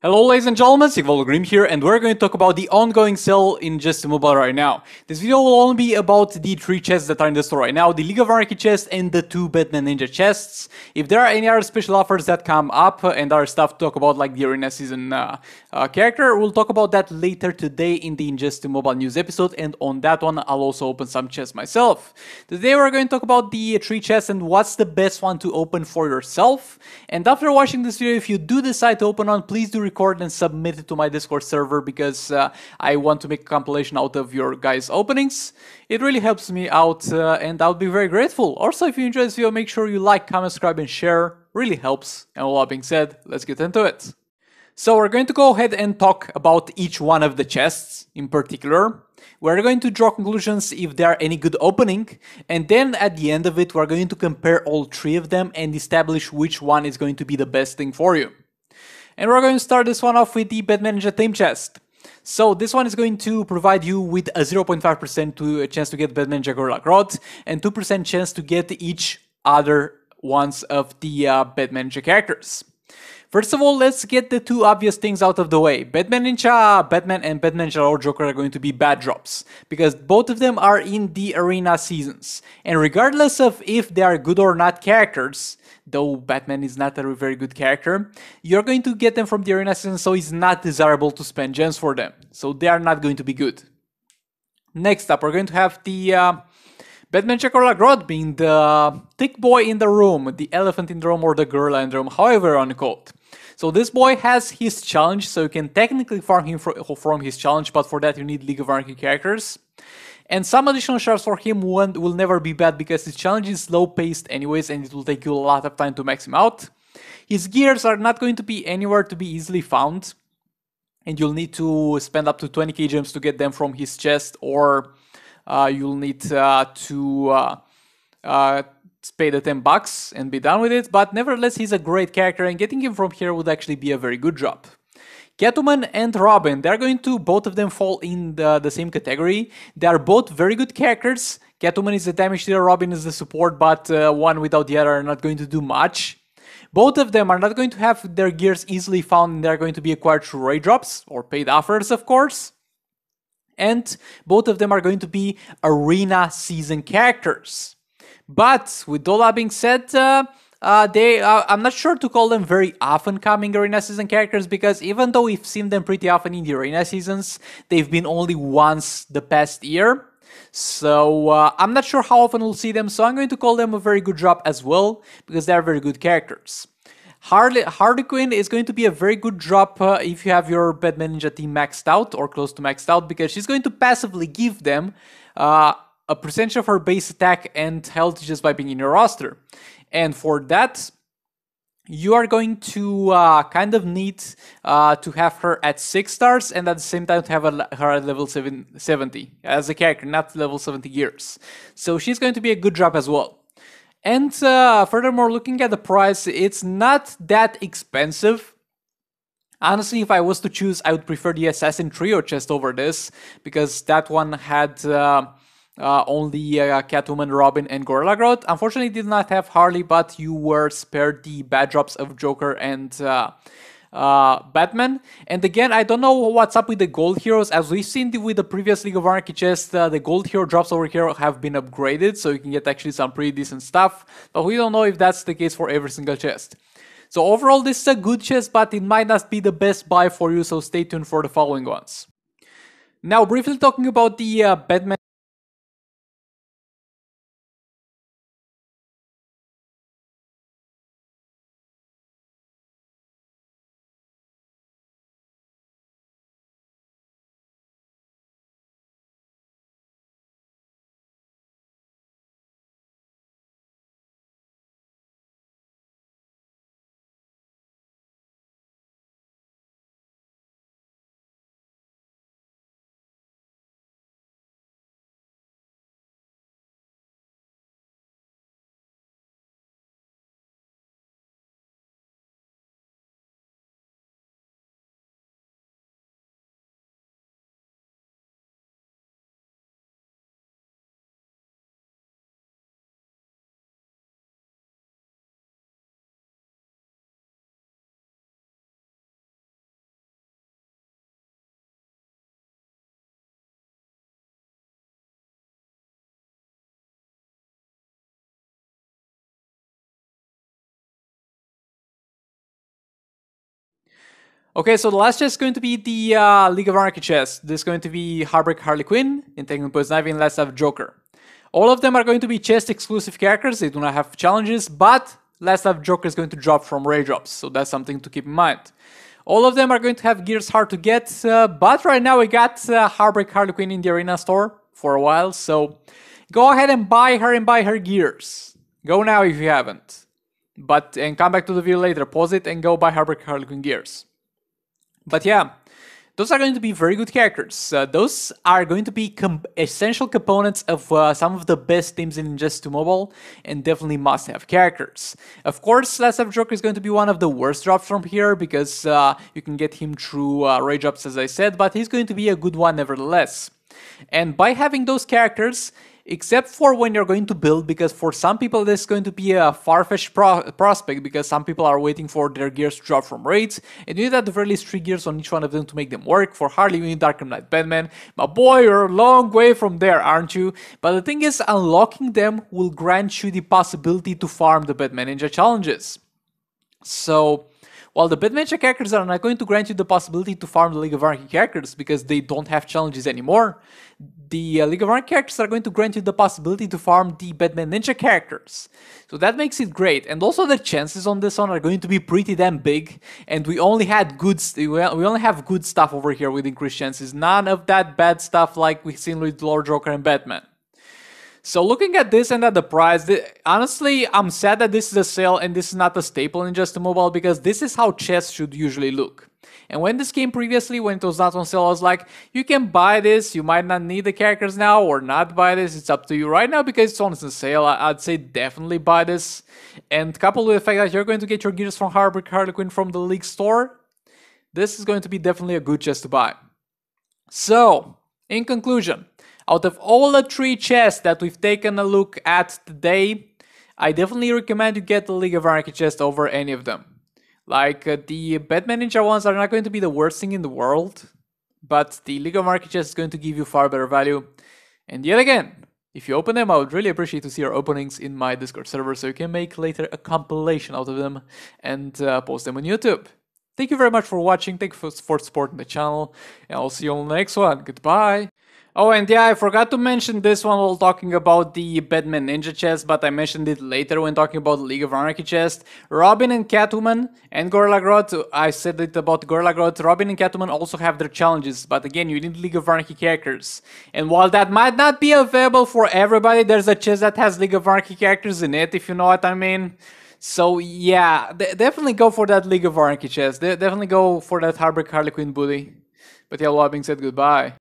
Hello ladies and gentlemen, Sigvald Grim here and we're going to talk about the ongoing sale in Just Mobile right now. This video will only be about the three chests that are in the store right now, the League of Anarchy chest and the two Batman Ninja chests. If there are any other special offers that come up and other stuff to talk about like the Arena Season uh, uh, character, we'll talk about that later today in the Injustice Mobile news episode and on that one I'll also open some chests myself. Today we're going to talk about the three chests and what's the best one to open for yourself. And after watching this video, if you do decide to open one, please do record and submit it to my Discord server because uh, I want to make a compilation out of your guys' openings. It really helps me out uh, and I'll be very grateful. Also, if you enjoyed this video, make sure you like, comment, subscribe and share. Really helps. And all that being said, let's get into it. So we're going to go ahead and talk about each one of the chests in particular. We're going to draw conclusions if there are any good opening, and then at the end of it, we're going to compare all three of them and establish which one is going to be the best thing for you. And we're going to start this one off with the Batman Ninja Theme Chest. So this one is going to provide you with a 0.5% to a chance to get Batman Ninja Gorilla Grodd and 2% chance to get each other ones of the uh, Batman Ninja characters. First of all, let's get the two obvious things out of the way. Batman Ninja, Batman and Batman Ninja Lord Joker are going to be bad drops, because both of them are in the arena seasons. And regardless of if they are good or not characters, though Batman is not a very good character, you're going to get them from the arena season, so it's not desirable to spend gems for them. So they are not going to be good. Next up, we're going to have the uh, Batman Gorilla Grodd being the thick boy in the room, the elephant in the room, or the girl in the room, however you want to call it. So this boy has his challenge, so you can technically farm him from his challenge, but for that you need League of Anarchy characters. And some additional shards for him will never be bad because his challenge is slow paced anyways and it will take you a lot of time to max him out. His gears are not going to be anywhere to be easily found and you'll need to spend up to 20k gems to get them from his chest or uh, you'll need uh, to uh, uh pay the 10 bucks and be done with it, but nevertheless he's a great character and getting him from here would actually be a very good drop. Catwoman and Robin, they're going to, both of them fall in the, the same category. They are both very good characters. Catwoman is the damage dealer, Robin is the support, but uh, one without the other are not going to do much. Both of them are not going to have their gears easily found and they're going to be acquired through raid drops, or paid offers of course. And both of them are going to be arena season characters. But with all that being said, uh, uh, they uh, I'm not sure to call them very often coming arena season characters because even though we've seen them pretty often in the arena seasons, they've been only once the past year. So uh, I'm not sure how often we'll see them. So I'm going to call them a very good drop as well because they are very good characters. Harley, Harley Quinn is going to be a very good drop uh, if you have your Batman Ninja team maxed out or close to maxed out because she's going to passively give them uh, a percentage of her base attack and health just by being in your roster. And for that, you are going to uh, kind of need uh, to have her at 6 stars and at the same time to have a, her at level seven, 70 as a character, not level 70 gears. So she's going to be a good drop as well. And uh, furthermore, looking at the price, it's not that expensive. Honestly, if I was to choose, I would prefer the Assassin Trio chest over this, because that one had uh, uh, only uh, Catwoman, Robin, and Gorilla Grodd. Unfortunately, did not have Harley, but you were spared the bad drops of Joker and uh, uh, Batman. And again, I don't know what's up with the gold heroes. As we've seen with the previous League of Anarchy chest, uh, the gold hero drops over here have been upgraded, so you can get actually some pretty decent stuff. But we don't know if that's the case for every single chest. So overall, this is a good chest, but it might not be the best buy for you, so stay tuned for the following ones. Now, briefly talking about the uh, Batman Okay, so the last chest is going to be the uh, League of Anarchy chest. This is going to be Heartbreak Harley Quinn, Entanglement Poison Ivy, and Last Laugh Joker. All of them are going to be chest exclusive characters, they do not have challenges, but Last Laugh Joker is going to drop from raid drops, so that's something to keep in mind. All of them are going to have gears hard to get, uh, but right now we got uh, Heartbreak Harley Quinn in the arena store for a while, so go ahead and buy her and buy her gears. Go now if you haven't. But, and come back to the video later, pause it and go buy Heartbreak Harley Quinn gears. But yeah, those are going to be very good characters. Uh, those are going to be com essential components of uh, some of the best teams in Just 2 Mobile and definitely must-have characters. Of course, Last Laugh Joker is going to be one of the worst drops from here because uh, you can get him through uh, drops as I said, but he's going to be a good one nevertheless. And by having those characters, except for when you're going to build because for some people this is going to be a far-fetched pro prospect because some people are waiting for their gears to drop from raids and you need at the very least 3 gears on each one of them to make them work. For Harley you need Arkham Knight Batman, but boy you're a long way from there aren't you? But the thing is unlocking them will grant you the possibility to farm the Batman Ninja challenges. So while the Batman characters are not going to grant you the possibility to farm the League of Anarchy characters because they don't have challenges anymore, the uh, League of Anarchy characters are going to grant you the possibility to farm the Batman Ninja characters. So that makes it great. And also the chances on this one are going to be pretty damn big. And we only had good, we only have good stuff over here with increased chances. None of that bad stuff like we've seen with Lord Joker and Batman. So looking at this and at the price, honestly, I'm sad that this is a sale and this is not a staple in Just a Mobile because this is how chests should usually look. And when this came previously, when it was not on sale, I was like, you can buy this, you might not need the characters now or not buy this, it's up to you. Right now, because it's on sale, I'd say definitely buy this. And coupled with the fact that you're going to get your gears from Heartbreak Harley Quinn from the League store, this is going to be definitely a good chest to buy. So, in conclusion, out of all the three chests that we've taken a look at today, I definitely recommend you get the League of Anarchy chest over any of them. Like, uh, the Batman Ninja ones are not going to be the worst thing in the world, but the League of Anarchy chest is going to give you far better value. And yet again, if you open them, I would really appreciate to see your openings in my Discord server so you can make later a compilation out of them and uh, post them on YouTube. Thank you very much for watching, thank you for, supporting the channel, and I'll see you on the next one. Goodbye! Oh, and yeah, I forgot to mention this one while talking about the Batman Ninja chest, but I mentioned it later when talking about the League of Anarchy chest. Robin and Catwoman and Gorilla Grodd, I said it about Gorilla Grodd, Robin and Catwoman also have their challenges, but again, you need League of Anarchy characters. And while that might not be available for everybody, there's a chest that has League of Anarchy characters in it, if you know what I mean. So yeah, definitely go for that League of Anarchy chest. De definitely go for that Heartbreak Harley Quinn booty. But yeah, being said, goodbye.